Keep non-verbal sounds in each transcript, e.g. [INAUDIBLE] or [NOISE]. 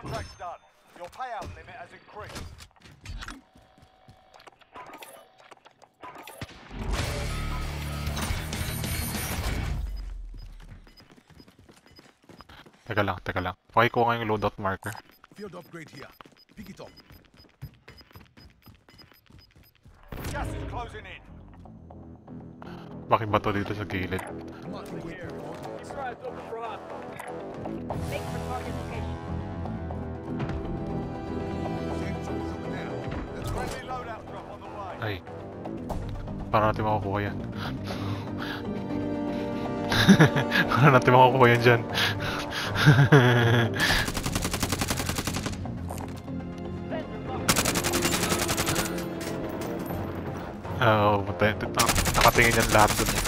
contract's done. Your payout limit has increased. Teka lang, teka lang. Pakikuha nga yung loadout marker. Field upgrade here. Pick it up. Gas is closing in. Bakit ba to dito sa gilid? Mark the way. Make Ay. Para natin makukuha yan. [LAUGHS] Para natin makukuha yan dyan. Oo, [LAUGHS] oh, nakatingin yan lahat dun. eh.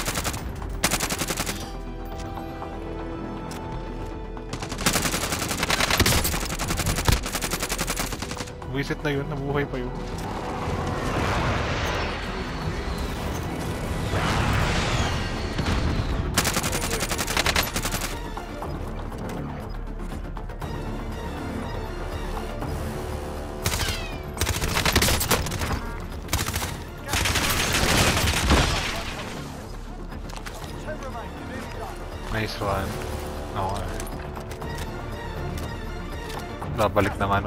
Visit na yun, nabuhay pa yun. Nice one. Okay. Babalik naman.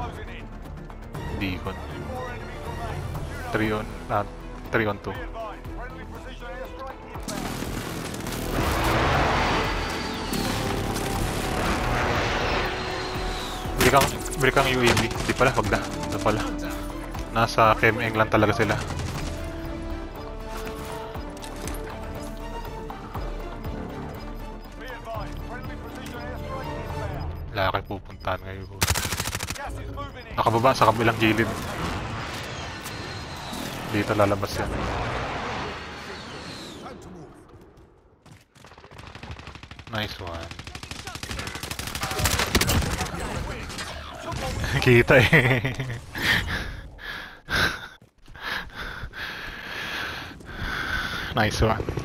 Deacon. Only four enemies remain. 3 You know on, ah, 3 on 2. Be advised. Friendly precision airstrike inbound. Bili kang, bili kang UAV. Di pala, wag na. Ito pala. Nasa KMN lang talaga sila. Wala kayo pupuntahan ngayon. Nakababa sa kabilang gilid. Dito lalabas yan. Nice one. [LAUGHS] Kita eh. [LAUGHS] nice one.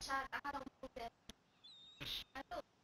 chat sa takarang bukas. Ano?